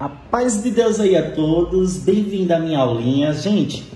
A paz de Deus aí a todos, bem-vindo à minha aulinha. Gente,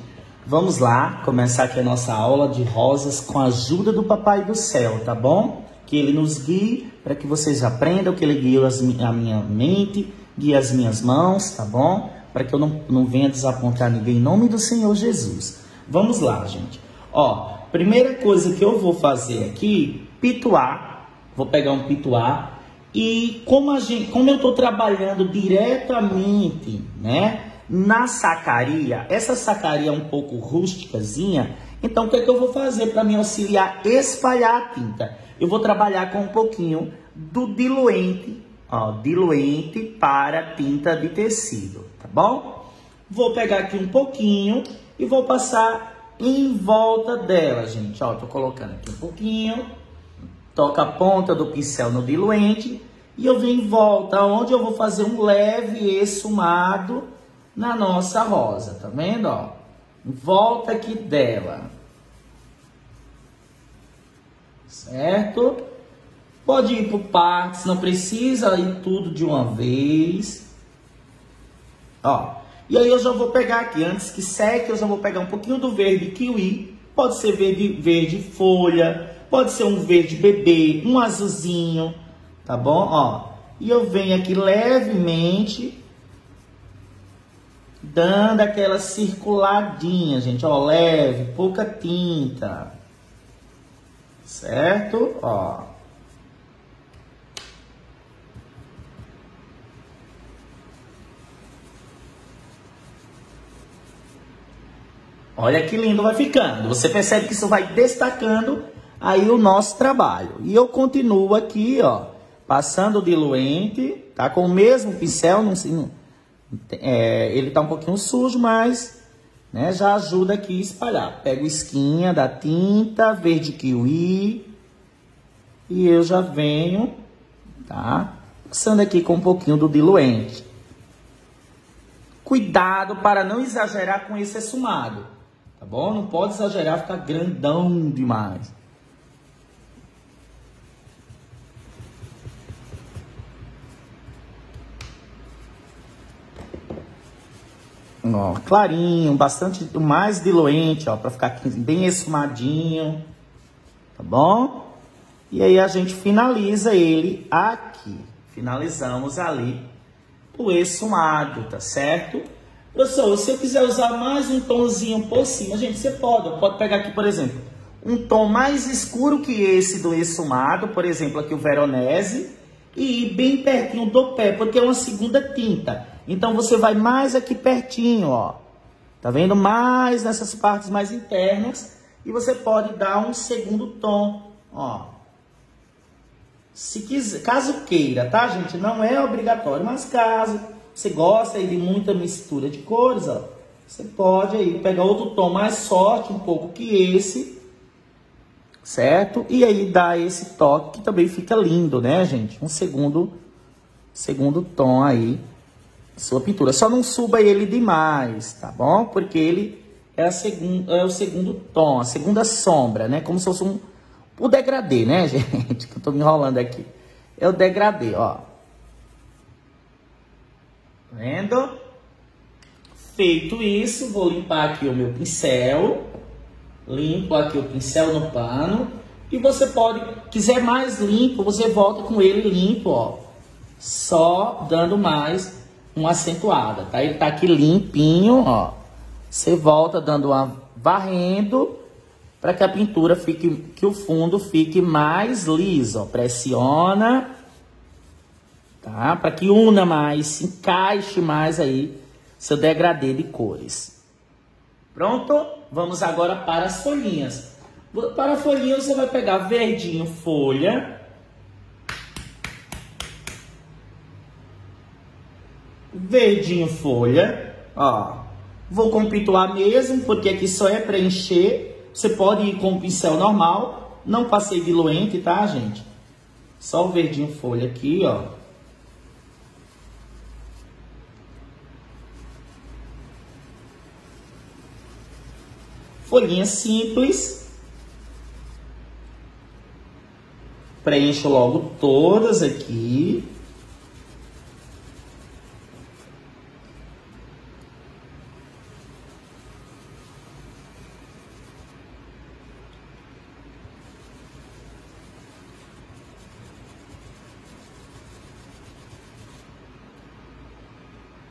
vamos lá começar aqui a nossa aula de rosas com a ajuda do Papai do Céu, tá bom? Que ele nos guie para que vocês aprendam, que ele guie a minha mente, guie as minhas mãos, tá bom? Para que eu não, não venha desapontar ninguém em nome do Senhor Jesus. Vamos lá, gente. Ó, primeira coisa que eu vou fazer aqui, pituar. Vou pegar um pituar e como, a gente, como eu estou trabalhando diretamente né, na sacaria, essa sacaria é um pouco rústicazinha, então o que, é que eu vou fazer para me auxiliar espalhar a tinta? Eu vou trabalhar com um pouquinho do diluente, ó, diluente para tinta de tecido, tá bom? Vou pegar aqui um pouquinho e vou passar em volta dela, gente. Ó, tô colocando aqui um pouquinho toca a ponta do pincel no diluente e eu venho em volta, onde eu vou fazer um leve esfumado na nossa rosa, tá vendo, ó? Em volta aqui dela. Certo? Pode ir por partes, não precisa ir tudo de uma vez. Ó, e aí eu já vou pegar aqui, antes que seque, eu já vou pegar um pouquinho do verde kiwi. Pode ser verde, verde folha, Pode ser um verde bebê, um azulzinho, tá bom? Ó, e eu venho aqui levemente dando aquela circuladinha, gente, ó, leve, pouca tinta. Certo? Ó. Olha que lindo vai ficando. Você percebe que isso vai destacando aí o nosso trabalho. E eu continuo aqui, ó, passando o diluente, tá? Com o mesmo pincel, não, não é, ele tá um pouquinho sujo, mas né, já ajuda aqui a espalhar. Pego esquinha da tinta, verde kiwi, e eu já venho, tá? Passando aqui com um pouquinho do diluente. Cuidado para não exagerar com esse esfumado, tá bom? Não pode exagerar, ficar grandão demais. Ó, clarinho, bastante mais diluente, ó, para ficar bem esfumadinho, tá bom? E aí a gente finaliza ele aqui. Finalizamos ali o esfumado, tá certo? Professor, se eu quiser usar mais um tomzinho por cima, gente, você pode. Pode pegar aqui, por exemplo, um tom mais escuro que esse do esfumado, por exemplo, aqui o Veronese, e ir bem pertinho do pé, porque é uma segunda tinta. Então você vai mais aqui pertinho, ó. Tá vendo? Mais nessas partes mais internas. E você pode dar um segundo tom, ó. Se quiser, caso queira, tá, gente? Não é obrigatório, mas caso você gosta de muita mistura de cores, ó. Você pode aí pegar outro tom mais forte um pouco que esse, certo? E aí dar esse toque que também fica lindo, né, gente? Um segundo, segundo tom aí sua pintura. Só não suba ele demais, tá bom? Porque ele é, a segun, é o segundo tom, a segunda sombra, né? Como se fosse um, o degradê, né, gente? Que eu tô me enrolando aqui. É o degradê, ó. Tá vendo? Feito isso, vou limpar aqui o meu pincel. Limpo aqui o pincel no pano. E você pode, quiser mais limpo, você volta com ele limpo, ó. Só dando mais uma acentuada, tá? Ele tá aqui limpinho, ó. Você volta dando uma varrendo para que a pintura fique, que o fundo fique mais liso, ó. Pressiona, tá? Para que una mais, se encaixe mais aí seu degradê de cores. Pronto? Vamos agora para as folhinhas. Para a folhinha você vai pegar verdinho folha, verdinho folha, ó. Vou compituar mesmo, porque aqui só é preencher. Você pode ir com o pincel normal, não passei diluente, tá, gente? Só o verdinho folha aqui, ó. folhinha simples. Preencho logo todas aqui.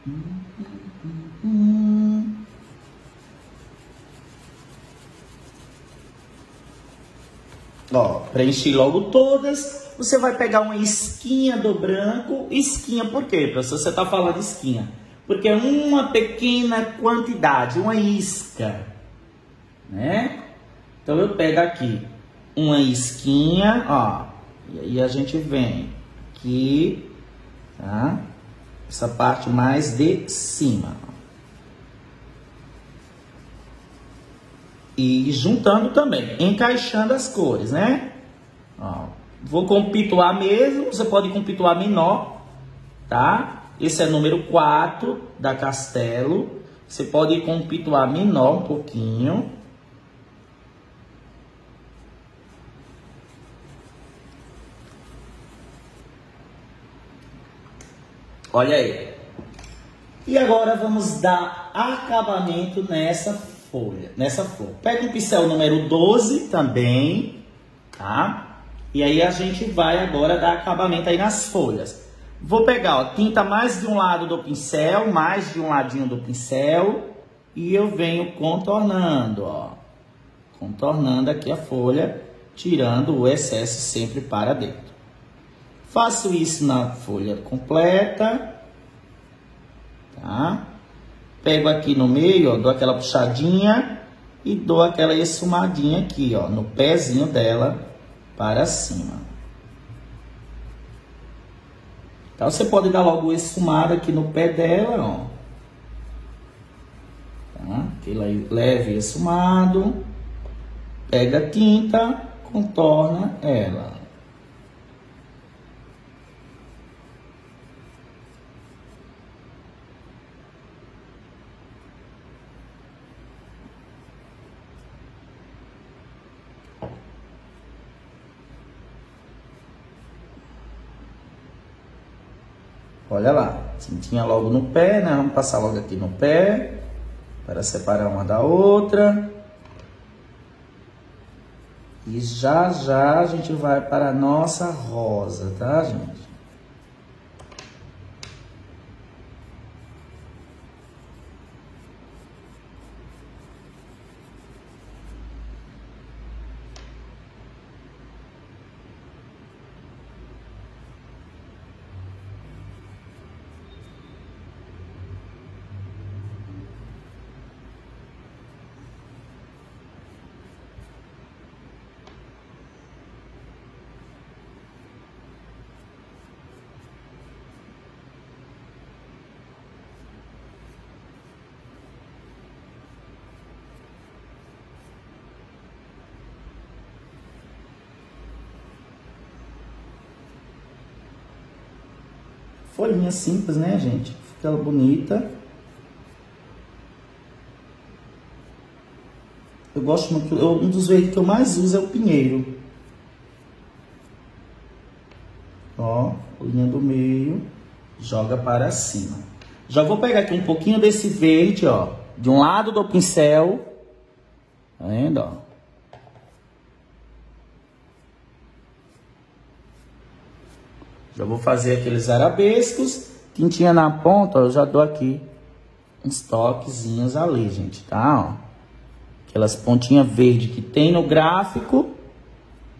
Mm-hmm. Ó, preenchi logo todas. Você vai pegar uma esquinha do branco. Esquinha por quê, professor? Você está falando esquinha. Porque é uma pequena quantidade, uma isca. Né? Então eu pego aqui uma isquinha, ó. E aí a gente vem aqui, tá? Essa parte mais de cima. E juntando também, encaixando as cores, né? Ó, vou compituar mesmo, você pode compituar menor, tá? Esse é número 4 da Castelo. Você pode compituar menor um pouquinho. Olha aí. E agora vamos dar acabamento nessa folha, nessa flor. Pega um pincel número 12 também, tá? E aí a gente vai agora dar acabamento aí nas folhas. Vou pegar, ó, tinta mais de um lado do pincel, mais de um ladinho do pincel, e eu venho contornando, ó. Contornando aqui a folha, tirando o excesso sempre para dentro. Faço isso na folha completa. Tá? Pego aqui no meio, ó, dou aquela puxadinha e dou aquela esfumadinha aqui, ó, no pezinho dela para cima. Então você pode dar logo esfumada aqui no pé dela, ó. Tá? Aquele leve esfumado. Pega a tinta, contorna ela. Olha lá, tinha logo no pé, né? Vamos passar logo aqui no pé, para separar uma da outra. E já já a gente vai para a nossa rosa, tá, gente? Folhinha simples, né, gente? Fica bonita. Eu gosto muito, eu, um dos verdes que eu mais uso é o pinheiro. Ó, linha do meio, joga para cima. Já vou pegar aqui um pouquinho desse verde, ó, de um lado do pincel. Tá vendo, ó? Já vou fazer aqueles arabescos. Tintinha na ponta, ó, eu já dou aqui uns toquezinhos ali, gente, tá? Ó. Aquelas pontinhas verdes que tem no gráfico,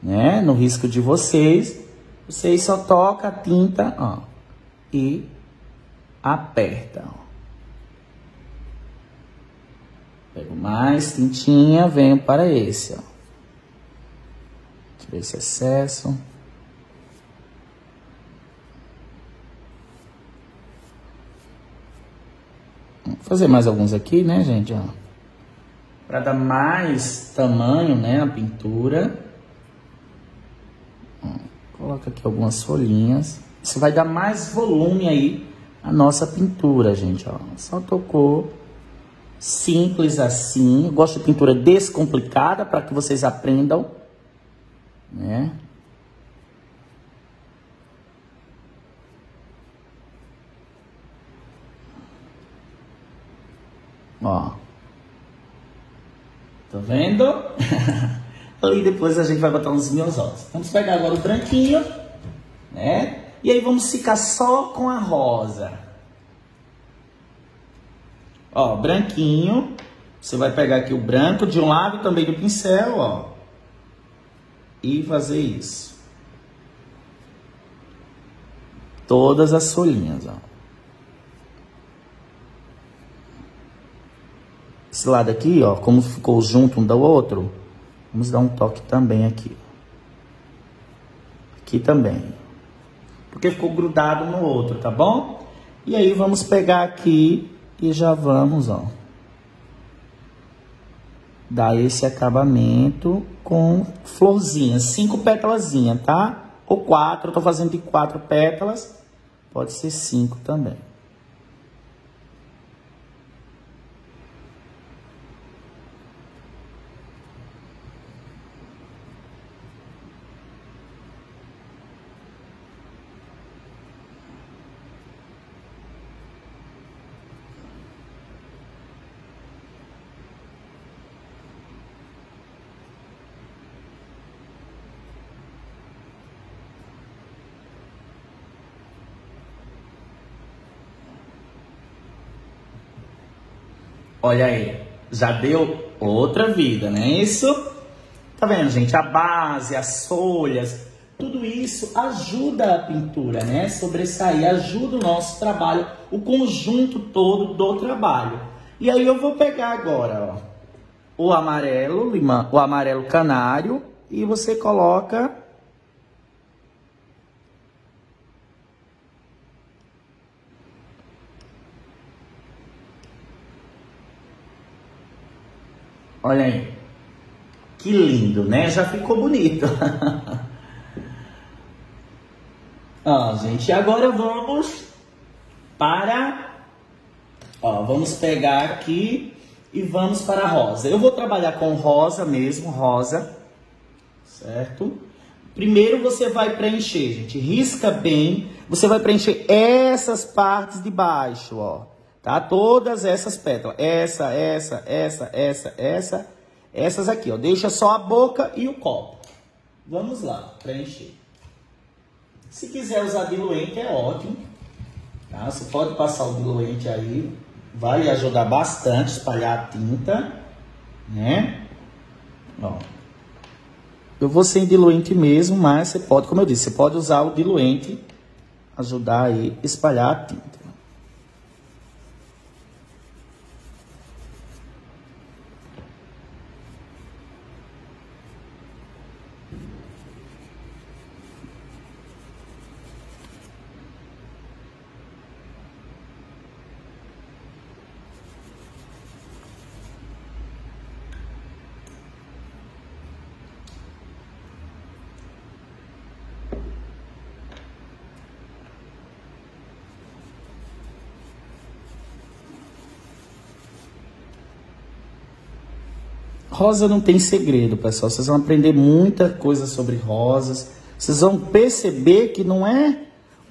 né? No risco de vocês. Vocês só toca a tinta, ó. E aperta, ó. Pego mais tintinha, venho para esse, ó. Tira esse excesso. Vou fazer mais alguns aqui, né, gente? Para dar mais tamanho, né, a pintura. Coloca aqui algumas folhinhas. Isso vai dar mais volume aí a nossa pintura, gente, ó. Só tocou simples assim. Eu gosto de pintura descomplicada para que vocês aprendam, né? Ó. Tá vendo? Ali depois a gente vai botar uns miososos. Vamos pegar agora o branquinho, né? E aí vamos ficar só com a rosa. Ó, branquinho. Você vai pegar aqui o branco de um lado também do pincel, ó. E fazer isso. Todas as folhinhas, ó. Esse lado aqui, ó, como ficou junto um do outro, vamos dar um toque também aqui. Aqui também. Porque ficou grudado no outro, tá bom? E aí vamos pegar aqui e já vamos, ó. Dar esse acabamento com florzinhas, cinco pétalazinhas, tá? Ou quatro, eu tô fazendo de quatro pétalas, pode ser cinco também. Olha aí, já deu outra vida, não é isso? Tá vendo, gente? A base, as folhas, tudo isso ajuda a pintura, né? Sobressair, ajuda o nosso trabalho, o conjunto todo do trabalho. E aí eu vou pegar agora, ó, o amarelo, limão, o amarelo canário e você coloca Olha aí. Que lindo, né? Já ficou bonito. Ó, gente, agora vamos para... Ó, vamos pegar aqui e vamos para a rosa. Eu vou trabalhar com rosa mesmo, rosa, certo? Primeiro você vai preencher, gente, risca bem. Você vai preencher essas partes de baixo, ó tá? Todas essas pétalas, essa, essa, essa, essa, essa, essas aqui, ó. Deixa só a boca e o copo. Vamos lá, preencher. Se quiser usar diluente é ótimo, tá? Você pode passar o diluente aí, vai ajudar bastante espalhar a tinta, né? Ó. Eu vou sem diluente mesmo, mas você pode, como eu disse, você pode usar o diluente ajudar aí espalhar a tinta. Rosa não tem segredo, pessoal. Vocês vão aprender muita coisa sobre rosas. Vocês vão perceber que não é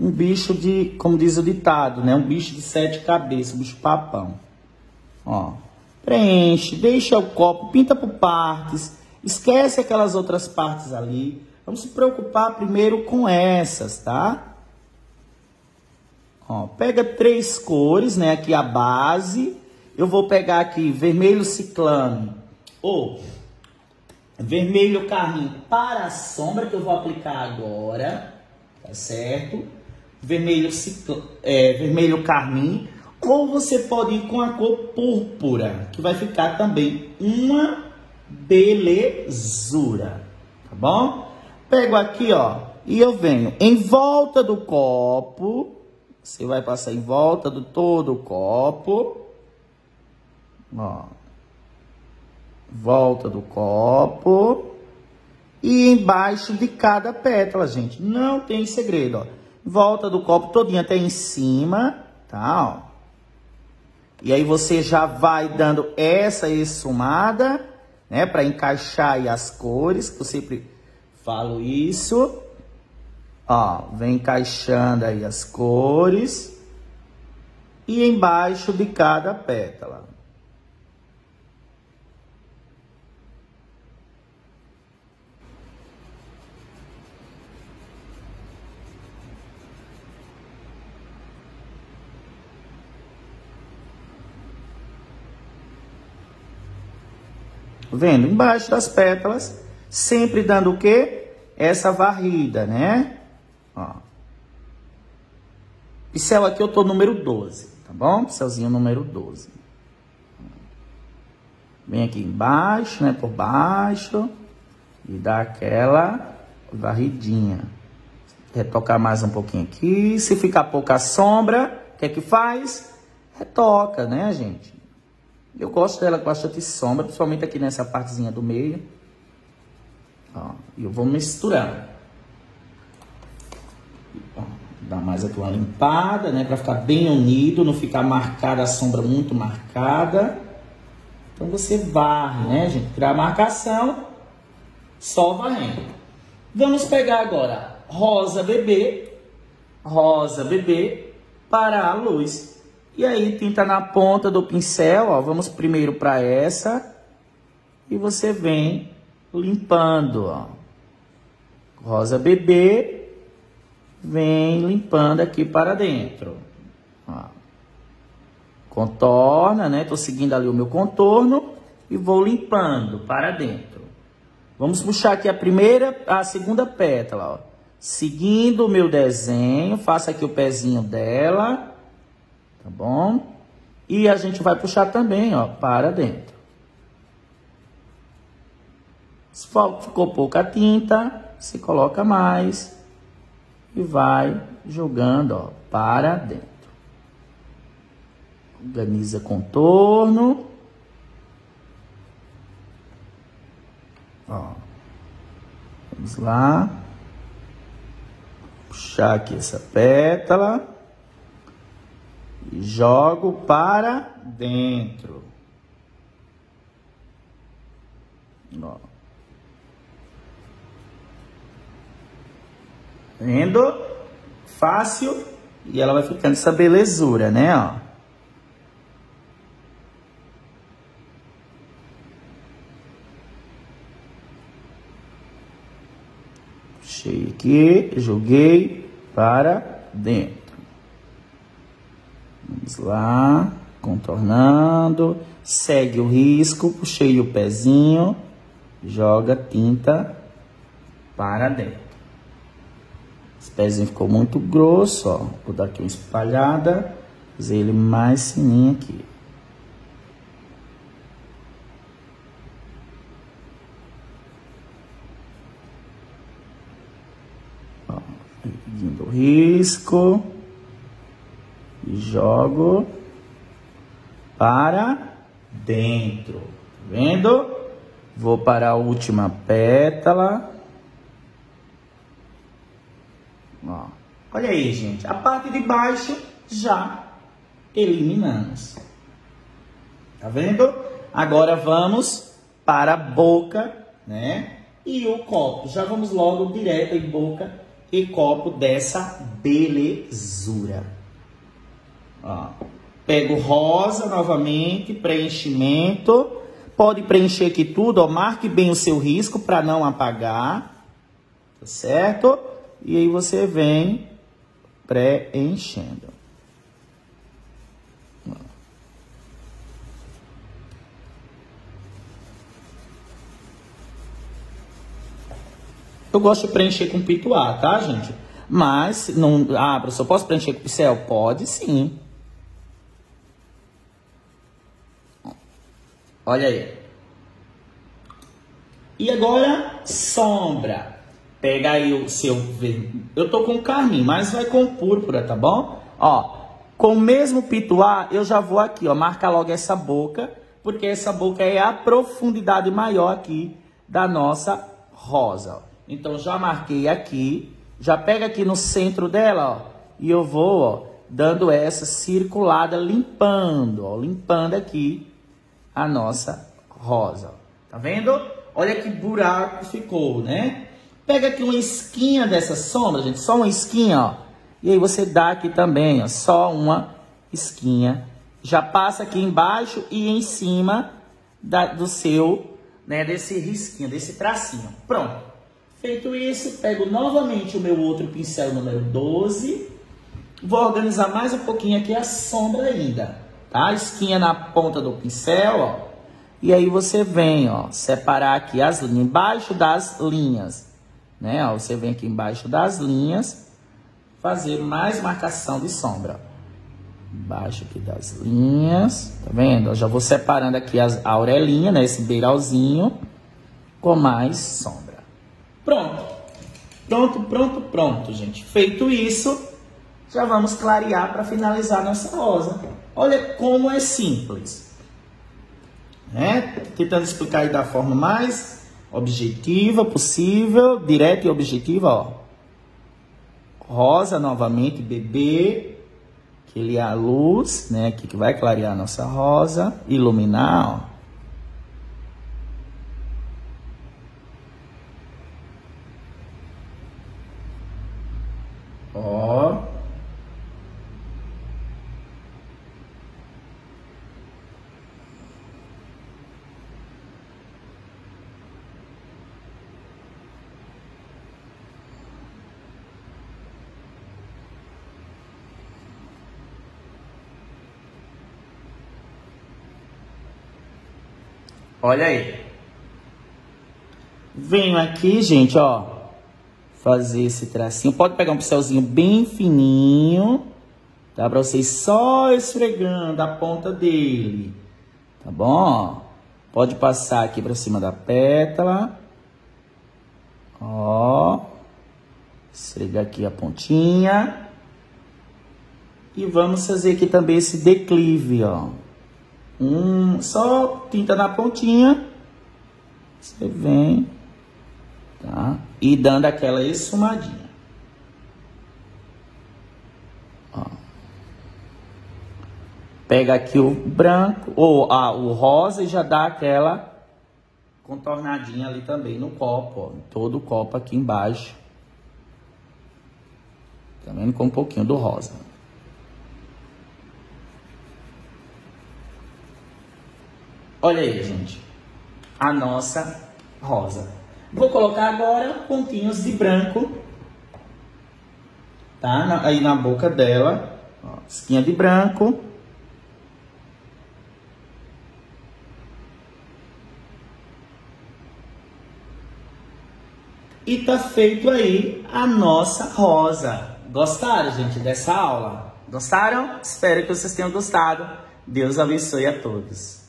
um bicho de, como diz o ditado, né? Um bicho de sete cabeças, um bicho papão. Ó, preenche, deixa o copo, pinta por partes, esquece aquelas outras partes ali. Vamos se preocupar primeiro com essas, tá? Ó, pega três cores, né? Aqui a base. Eu vou pegar aqui vermelho ciclame o vermelho carmim para a sombra que eu vou aplicar agora, tá certo? Vermelho, é, vermelho carmim, ou você pode ir com a cor púrpura, que vai ficar também uma belezura, tá bom? Pego aqui, ó, e eu venho em volta do copo, você vai passar em volta do todo o copo, ó, volta do copo e embaixo de cada pétala, gente. Não tem segredo, ó. Volta do copo todinho até em cima, tá, ó. E aí você já vai dando essa esfumada, né, para encaixar aí as cores, que eu sempre falo isso. Ó, vem encaixando aí as cores. E embaixo de cada pétala. Vendo? Embaixo das pétalas, sempre dando o quê? Essa varrida, né? Ó. Pincel aqui eu tô número 12, tá bom? Pincelzinho número 12. Vem aqui embaixo, né? Por baixo. E dá aquela varridinha. Retocar mais um pouquinho aqui. Se ficar pouca sombra, o que é que faz? Retoca, né, gente? Eu gosto dela com bastante sombra, principalmente aqui nessa partezinha do meio. Ó, e eu vou misturando. Ó, dá mais aqui uma limpada, né? Pra ficar bem unido, não ficar marcada a sombra muito marcada. Então você varre, né, gente? Tirar a marcação, só varrendo. Vamos pegar agora rosa bebê, rosa bebê, para a luz. E aí tinta na ponta do pincel, ó, vamos primeiro para essa e você vem limpando, ó. Rosa bebê, vem limpando aqui para dentro. Ó. Contorna, né? Tô seguindo ali o meu contorno e vou limpando para dentro. Vamos puxar aqui a primeira, a segunda pétala, ó seguindo o meu desenho, faça aqui o pezinho dela, tá bom? E a gente vai puxar também, ó, para dentro. Se ficou pouca tinta, se coloca mais e vai jogando, ó, para dentro. Organiza contorno. Ó. Vamos lá puxar aqui essa pétala e jogo para dentro. Ó. Vendo? Fácil. E ela vai ficando essa belezura, né? Ó. Puxei aqui, joguei para dentro. Vamos lá, contornando, segue o risco, puxei o pezinho, joga tinta para dentro. Esse pezinho ficou muito grosso, ó. Vou dar aqui uma espalhada, fazer ele mais fininho aqui. risco e jogo para dentro. Tá vendo? Vou para a última pétala. Ó. Olha aí, gente. A parte de baixo já eliminamos. Tá vendo? Agora vamos para a boca, né? E o copo. Já vamos logo direto em boca e copo dessa belezura. Ó. Pego rosa novamente, preenchimento. Pode preencher aqui tudo, ó. Marque bem o seu risco para não apagar. Tá certo? E aí você vem preenchendo. Eu gosto de preencher com pituá, tá, gente? Mas, não, ah, professor, posso preencher com pincel? Pode sim. Olha aí. E agora, sombra. Pega aí o seu Eu tô com carmim, mas vai com púrpura, tá bom? Ó, com o mesmo pituá, eu já vou aqui, ó, marca logo essa boca, porque essa boca é a profundidade maior aqui da nossa rosa. Então já marquei aqui, já pega aqui no centro dela, ó, e eu vou, ó, dando essa circulada, limpando, ó, limpando aqui a nossa rosa. Tá vendo? Olha que buraco ficou, né? Pega aqui uma esquinha dessa sombra, gente, só uma esquinha, ó. E aí você dá aqui também, ó, só uma esquinha. Já passa aqui embaixo e em cima da, do seu, né, desse risquinho, desse tracinho. Pronto. Feito isso, pego novamente o meu outro pincel número 12. Vou organizar mais um pouquinho aqui a sombra ainda, tá? A esquinha na ponta do pincel, ó. E aí você vem, ó, separar aqui as linhas, embaixo das linhas, né? Ó, você vem aqui embaixo das linhas, fazer mais marcação de sombra. Embaixo aqui das linhas, tá vendo? Eu já vou separando aqui as, a orelhinha, né? Esse beiralzinho, com mais sombra. Pronto. Pronto, pronto, pronto, gente. Feito isso, já vamos clarear para finalizar nossa rosa. Olha como é simples. Né? Tentando explicar aí da forma mais objetiva possível, direta e objetiva, ó. Rosa novamente, bebê, que ele é a luz, né, que vai clarear a nossa rosa, iluminar, ó. Olha aí. Venho aqui, gente, ó. Fazer esse tracinho. Pode pegar um pincelzinho bem fininho. Tá? Pra vocês só esfregando a ponta dele. Tá bom? Pode passar aqui pra cima da pétala. Ó. Esfrega aqui a pontinha. E vamos fazer aqui também esse declive, ó um, só tinta na pontinha. Você vem, tá? E dando aquela esfumadinha. Ó. Pega aqui o branco, ou ah, o rosa e já dá aquela contornadinha ali também no copo, ó. Todo o copo aqui embaixo. Também com um pouquinho do rosa. Olha aí, gente. A nossa rosa. Vou colocar agora pontinhos de branco. Tá? Aí na boca dela. Ó, esquinha de branco. E tá feito aí a nossa rosa. Gostaram, gente, dessa aula? Gostaram? Espero que vocês tenham gostado. Deus abençoe a todos.